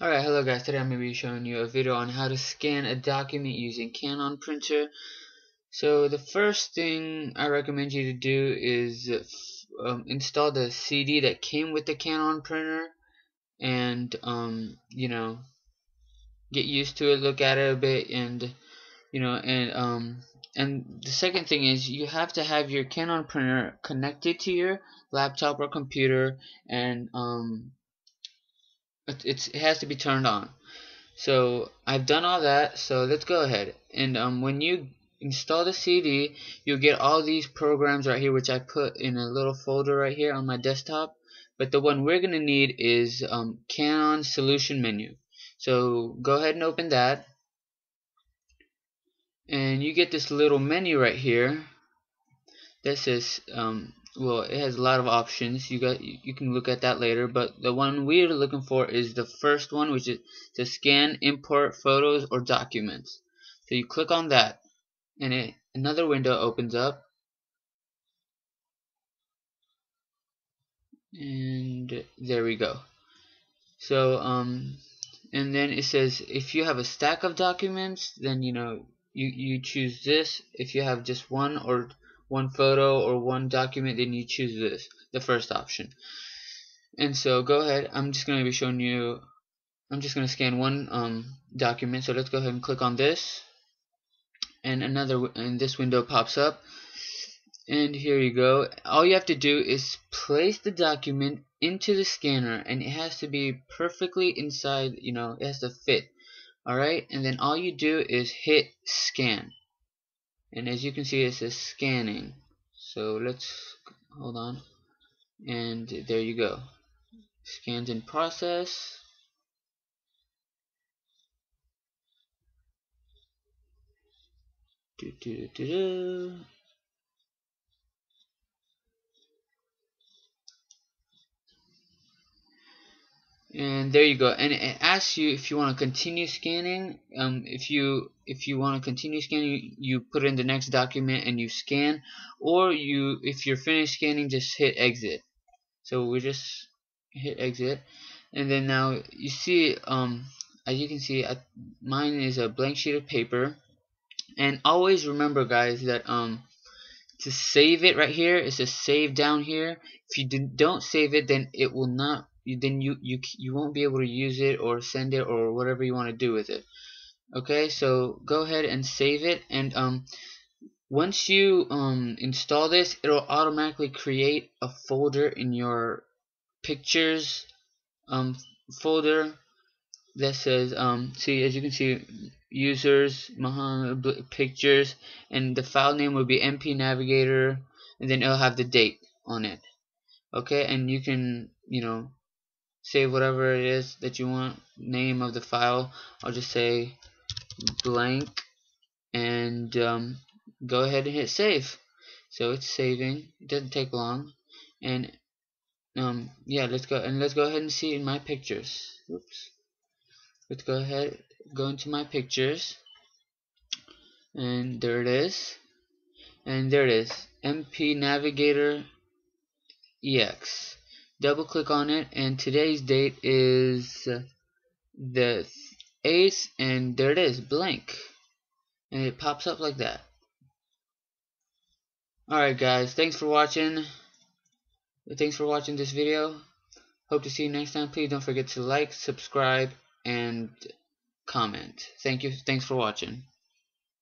Alright, hello guys, today I'm going to be showing you a video on how to scan a document using Canon printer. So the first thing I recommend you to do is um, install the CD that came with the Canon printer and um, you know get used to it, look at it a bit and you know and um and the second thing is you have to have your Canon printer connected to your laptop or computer and um it's, it has to be turned on. So I've done all that so let's go ahead. And um, when you install the CD you'll get all these programs right here which I put in a little folder right here on my desktop. But the one we're gonna need is um, Canon solution menu. So go ahead and open that. And you get this little menu right here that says um, well it has a lot of options. You got you can look at that later but the one we're looking for is the first one which is to scan import photos or documents. So you click on that and it, another window opens up. And there we go. So um and then it says if you have a stack of documents then you know you you choose this. If you have just one or one photo or one document then you choose this the first option. And so go ahead. I'm just going to be showing you I'm just going to scan one um, document. So let's go ahead and click on this. And another and this window pops up. And here you go. All you have to do is place the document into the scanner and it has to be perfectly inside you know it has to fit. Alright and then all you do is hit scan and as you can see it says scanning. So let's hold on. And there you go. Scans in process and there you go. And it asks you if you want to continue scanning. Um, if you if you want to continue scanning you, put in the next document and you scan. Or you if you're finished scanning just hit exit. So we just hit exit. And then now you see um as you can see mine is a blank sheet of paper. And always remember guys that um to save it right here it says save down here. If you don't save it then it will not you, then you, you, you won't be able to use it or send it or whatever you want to do with it. Okay, so go ahead and save it and um, once you um, install this, it'll automatically create a folder in your pictures um, folder that says um, see as you can see users Muhammad pictures and the file name will be mp navigator and then it'll have the date on it okay and you can you know save whatever it is that you want name of the file I'll just say blank and um, go ahead and hit save. So it's saving it doesn't take long and um, yeah let's go and let's go ahead and see in my pictures. Oops. Let's go ahead go into my pictures and there it is and there it is MP Navigator EX double click on it and today's date is the 8th and there it is blank. And it pops up like that. Alright guys thanks for watching. Thanks for watching this video. Hope to see you next time. Please don't forget to like subscribe and comment. Thank you. Thanks for watching